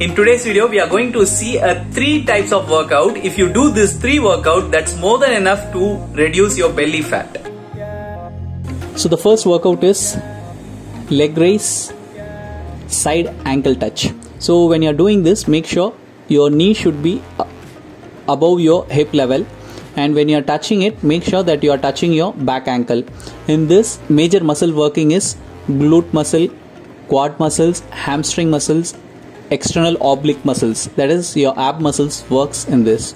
In today's video, we are going to see a three types of workout. If you do this three workout, that's more than enough to reduce your belly fat. So the first workout is leg raise, side ankle touch. So when you're doing this, make sure your knee should be uh, above your hip level and when you are touching it make sure that you are touching your back ankle in this major muscle working is glute muscle quad muscles hamstring muscles external oblique muscles. That is your ab muscles works in this.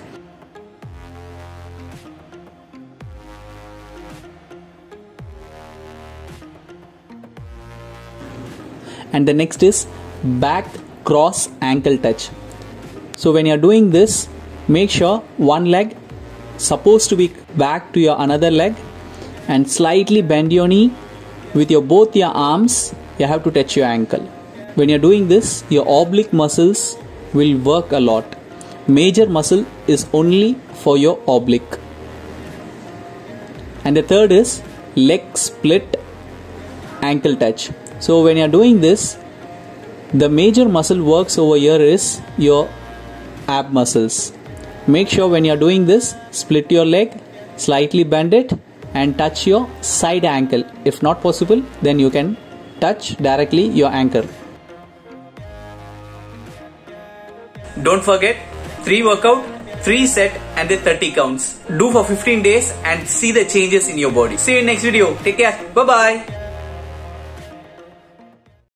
And the next is back cross ankle touch. So when you're doing this make sure one leg supposed to be back to your another leg and slightly bend your knee with your both your arms. You have to touch your ankle when you're doing this your oblique muscles will work a lot major muscle is only for your oblique and the third is leg split ankle touch so when you're doing this the major muscle works over here is your ab muscles Make sure when you're doing this, split your leg, slightly bend it and touch your side ankle. If not possible, then you can touch directly your ankle. Don't forget, 3 workout, 3 set and the 30 counts. Do for 15 days and see the changes in your body. See you in next video. Take care. Bye bye.